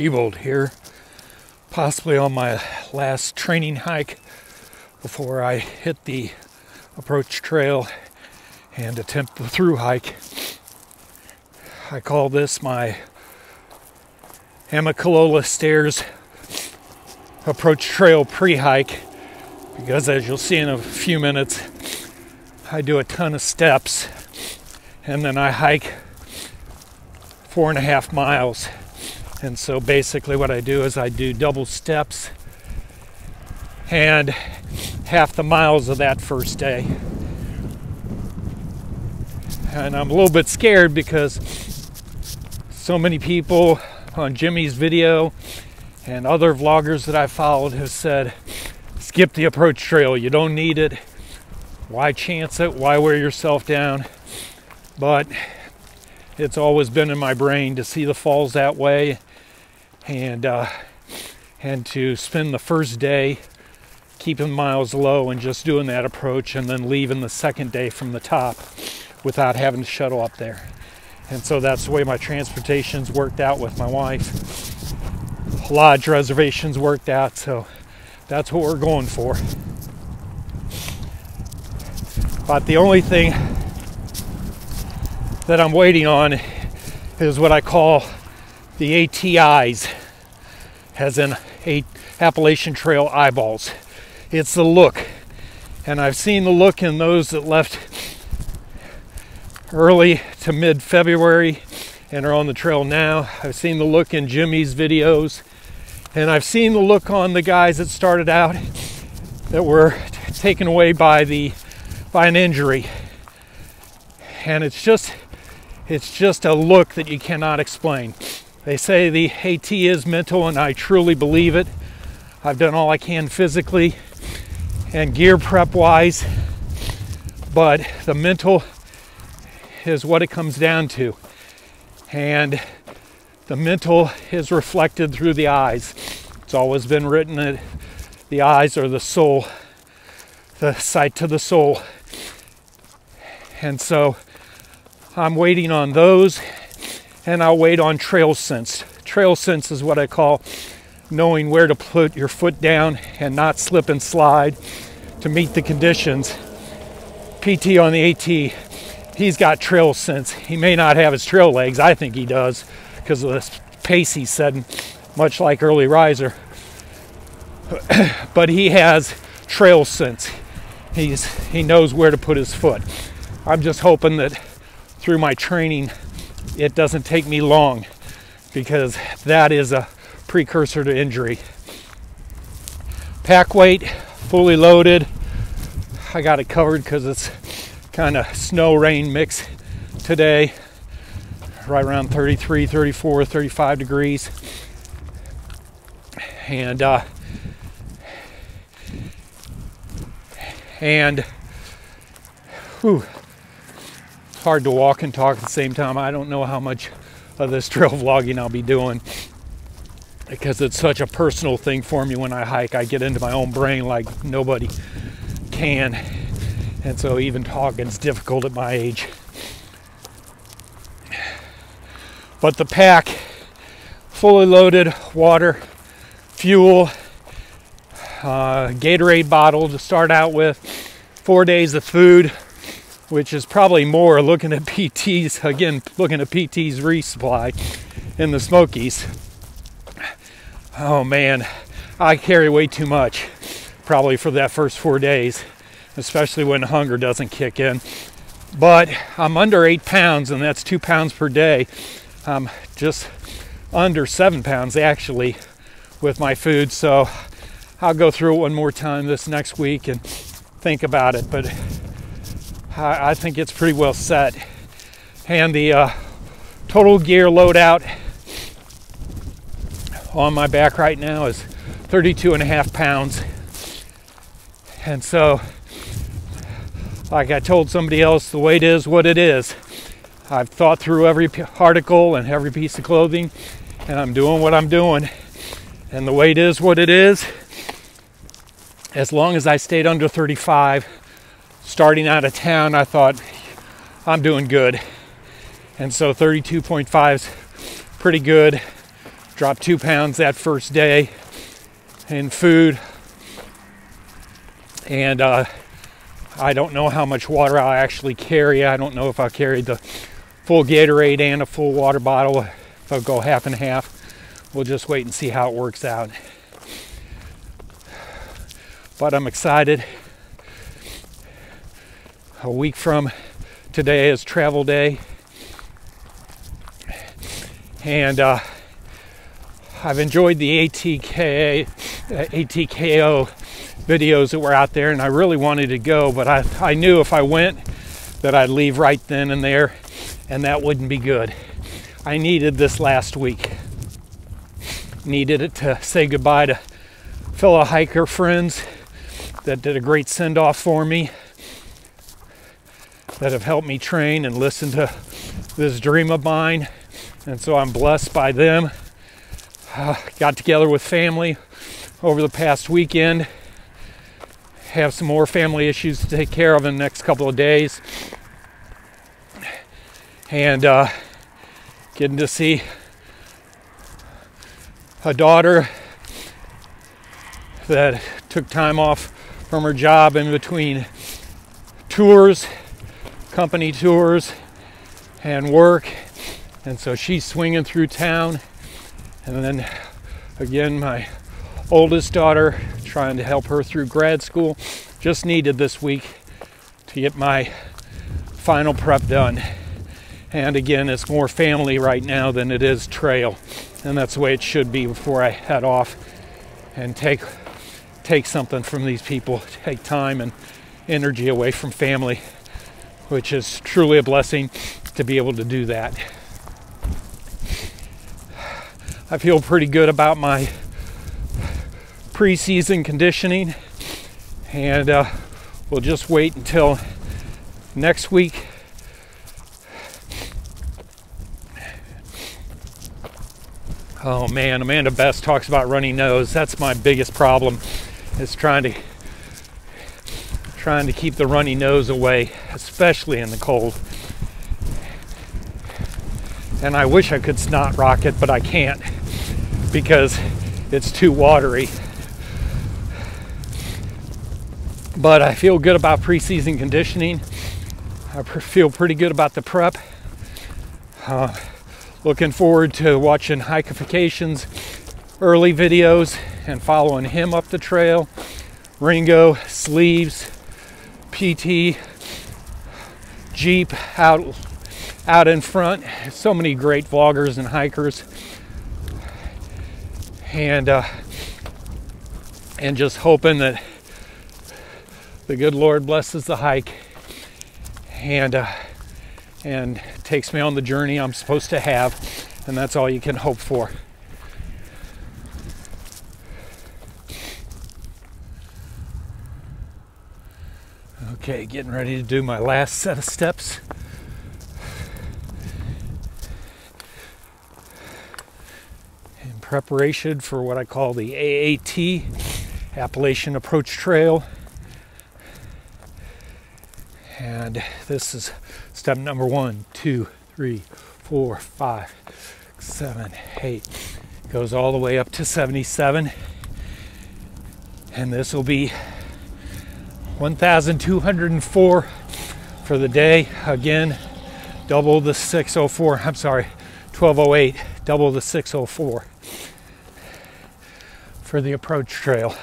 Gbolt here, possibly on my last training hike before I hit the approach trail and attempt the through hike. I call this my Amicalola Stairs approach trail pre hike because, as you'll see in a few minutes, I do a ton of steps and then I hike four and a half miles. And so basically, what I do is I do double steps and half the miles of that first day. And I'm a little bit scared because so many people on Jimmy's video and other vloggers that I followed have said, skip the approach trail, you don't need it. Why chance it? Why wear yourself down? But it's always been in my brain to see the falls that way and uh, and to spend the first day keeping miles low and just doing that approach and then leaving the second day from the top without having to shuttle up there. And so that's the way my transportation's worked out with my wife. Lodge reservations worked out, so that's what we're going for. But the only thing that I'm waiting on is what I call the ATIs, as in a Appalachian Trail eyeballs. It's the look, and I've seen the look in those that left early to mid February and are on the trail now. I've seen the look in Jimmy's videos, and I've seen the look on the guys that started out that were taken away by the by an injury. And it's just it's just a look that you cannot explain. They say the AT is mental, and I truly believe it. I've done all I can physically and gear prep wise, but the mental is what it comes down to. And the mental is reflected through the eyes. It's always been written that the eyes are the soul, the sight to the soul. And so I'm waiting on those and I'll wait on trail sense. Trail sense is what I call knowing where to put your foot down and not slip and slide to meet the conditions. PT on the AT, he's got trail sense. He may not have his trail legs, I think he does, because of the pace he's setting, much like early riser. but he has trail sense. He's he knows where to put his foot. I'm just hoping that through my training, it doesn't take me long because that is a precursor to injury. Pack weight, fully loaded. I got it covered because it's kind of snow rain mix today, right around 33, 34, 35 degrees. And, uh, and, whew, hard to walk and talk at the same time. I don't know how much of this trail vlogging I'll be doing because it's such a personal thing for me when I hike. I get into my own brain like nobody can. And so even talking is difficult at my age. But the pack, fully loaded water, fuel, uh, Gatorade bottle to start out with, four days of food, which is probably more looking at PT's, again, looking at PT's resupply in the Smokies. Oh man, I carry way too much probably for that first four days, especially when hunger doesn't kick in. But I'm under eight pounds, and that's two pounds per day. I'm just under seven pounds actually with my food, so I'll go through it one more time this next week and think about it. But I, I think it's pretty well set. And the uh, total gear loadout on my back right now is 32 and a half pounds. And so, like I told somebody else, the weight is what it is. I've thought through every article and every piece of clothing, and I'm doing what I'm doing. And the weight is what it is. As long as I stayed under 35, starting out of town, I thought I'm doing good. And so 32.5 is pretty good. Dropped two pounds that first day in food. And uh, I don't know how much water I'll actually carry. I don't know if I'll carry the full Gatorade and a full water bottle. If I'll go half and half. We'll just wait and see how it works out. But I'm excited. A week from today is travel day. And uh, I've enjoyed the ATK, uh, ATKO videos that were out there, and I really wanted to go, but I, I knew if I went that I'd leave right then and there, and that wouldn't be good. I needed this last week. Needed it to say goodbye to fellow hiker friends that did a great send off for me, that have helped me train and listen to this dream of mine. And so I'm blessed by them uh, got together with family over the past weekend. Have some more family issues to take care of in the next couple of days. And uh, getting to see a daughter that took time off from her job in between tours, company tours, and work. And so she's swinging through town and then again, my oldest daughter, trying to help her through grad school. Just needed this week to get my final prep done. And again, it's more family right now than it is trail. And that's the way it should be before I head off and take take something from these people, take time and energy away from family, which is truly a blessing to be able to do that. I feel pretty good about my preseason conditioning, and uh, we'll just wait until next week. Oh man, Amanda Best talks about runny nose. That's my biggest problem. Is trying to trying to keep the runny nose away, especially in the cold. And I wish I could snot rocket, but I can't because it's too watery. But I feel good about preseason conditioning. I feel pretty good about the prep. Uh, looking forward to watching Hikeification's early videos and following him up the trail. Ringo, Sleeves, PT, Jeep out out in front. So many great vloggers and hikers and uh, and just hoping that the good Lord blesses the hike and uh, and takes me on the journey I'm supposed to have, and that's all you can hope for. Okay, getting ready to do my last set of steps. In preparation for what I call the AAT, Appalachian Approach Trail. And this is step number one, two, three, four, five, seven, eight. Goes all the way up to 77. And this will be 1,204 for the day. Again, double the 604. I'm sorry, 1208, double the 604 for the approach trail.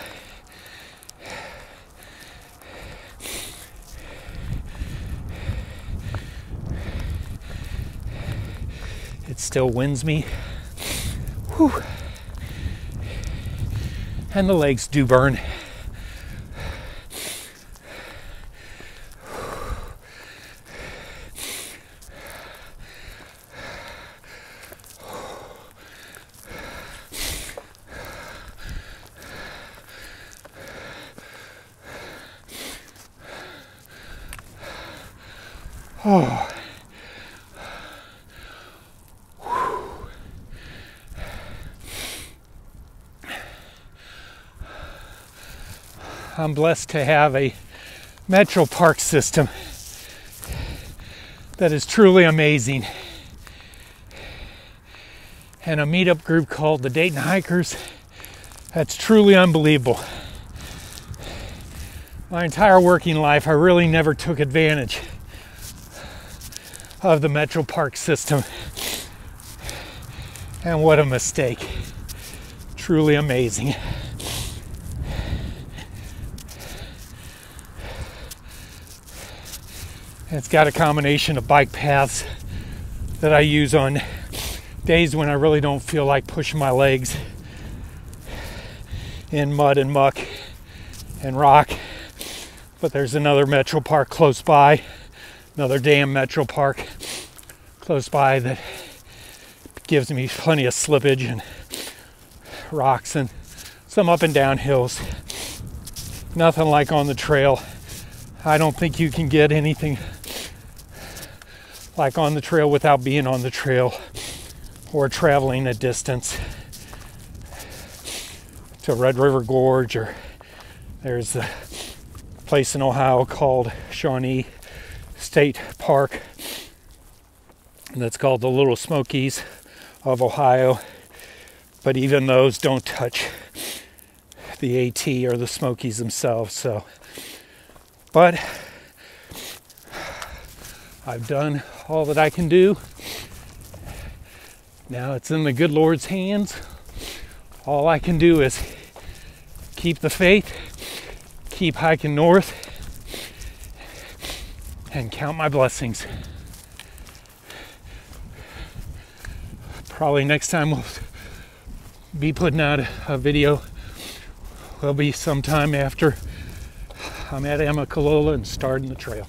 It still winds me. Whew. And the legs do burn. Oh. I'm blessed to have a Metro Park system that is truly amazing. and a meetup group called the Dayton Hikers. That's truly unbelievable. My entire working life, I really never took advantage of the Metro Park system. And what a mistake. Truly amazing. It's got a combination of bike paths that I use on days when I really don't feel like pushing my legs in mud and muck and rock. But there's another Metro Park close by, another damn Metro Park close by that gives me plenty of slippage and rocks and some up and down hills. Nothing like on the trail. I don't think you can get anything like on the trail without being on the trail or traveling a distance to Red River Gorge or there's a place in Ohio called Shawnee State Park that's called the Little Smokies of Ohio but even those don't touch the AT or the Smokies themselves so but I've done all that I can do. Now it's in the good Lord's hands. All I can do is keep the faith, keep hiking north, and count my blessings. Probably next time we'll be putting out a video will be sometime after I'm at Amicalola and starting the trail.